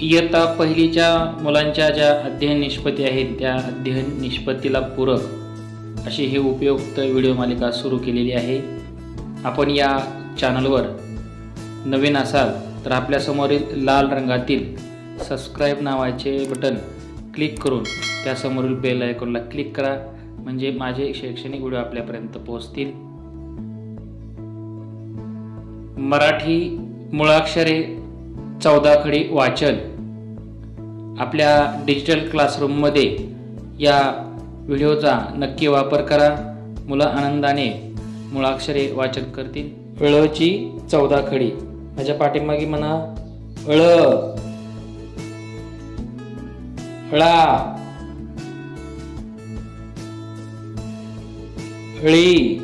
इयत्ता पहिलीच्या मुलांच्या ज्या अध्ययन निष्पत्ती आहेत त्या अध्ययन निष्पत्तीला पूरक अशी ही उपयुक्त व्हिडिओ मालिका सुरू केलेली आहे. आपण या चॅनलवर नवीन असाल तर आपल्यासमोरील लाल रंगातील सबस्क्राईब नावाचे बटन क्लिक करून त्यासमोरील बेल आयकॉनला क्लिक करा. म्हणजे माझे शैक्षणिक व्हिडिओ आपल्यापर्यंत पोहोचतील. मराठी मुळाक्षरे चौदाखडी वाचन आपल्या डिजिटल क्लासरूममध्ये या व्हिडिओचा नक्की वापर करा. मुलं आनंदाने मुळाक्षरे वाचन करतील. ळची चौदाखडी माझ्या पाठीमागे म्हणा ळ ळा ळी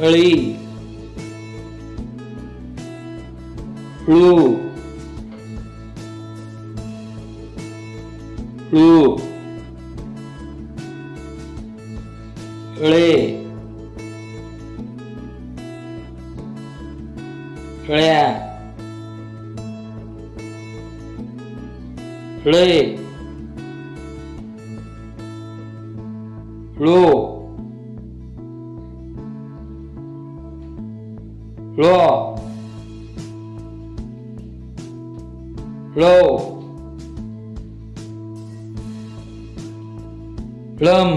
ळी ळू ळू ळे ळ्या ळे ळो ळो low ळम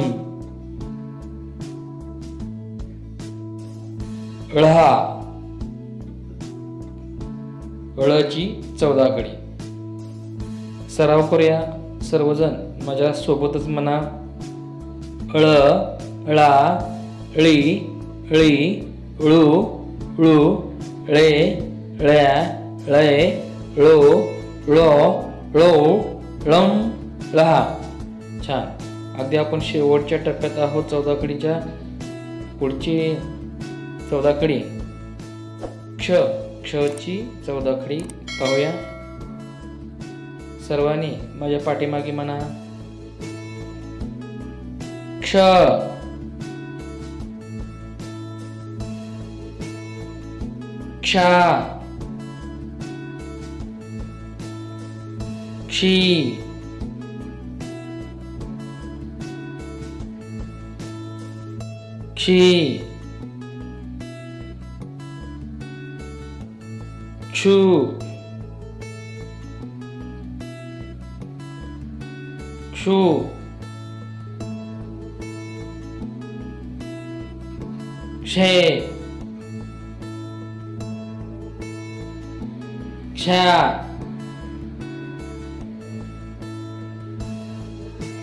ळहा ळची चौदाकडी सराव करूया सर्वजण. माझ्या सोबतच म्हणा. ळ ळा ळी ळी ळू ळू ळे ळ्या ळे ळो ळ ळ ळम लहा छान. अगदी आपण शेवटच्या टप्प्यात आहोत चौदाकडीच्या पुढची चौदाकडी क्ष क्षची चौदाखडी पाहूया. सर्वांनी माझ्या पाठीमागे म्हणा. क्षक्षा क्षी क्षी क्षु क्षु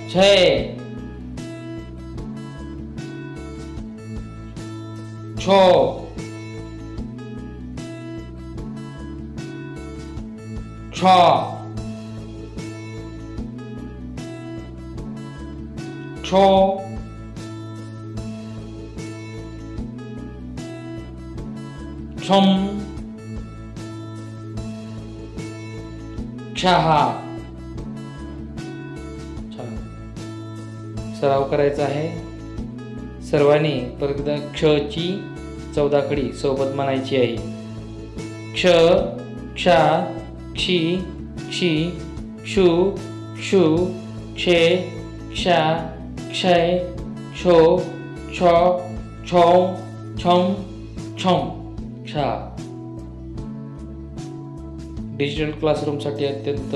제, 조, 좌, 조, 점, 좌하. 자. सराव करायचा आहे. सर्वांनी परत ची क्षची चौदाकडी सोबत म्हणायची आहे. क्षक्षा क्षी क्षी क्षु क्षु क्षेक्षा क्षय क्षो क्ष छो छम छा डिजिटल क्लासरूमसाठी अत्यंत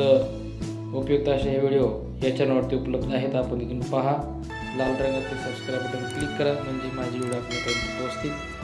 उपयुक्त असे हे व्हिडिओ. या चॅनलवरती उपलब्ध आहेत. आपण इथून पहा. लाल रंगाचे सबस्क्राईब बटन क्लिक करा. म्हणजे माझी व्हिडिओ आपल्यापर्यंत पोहोचतील.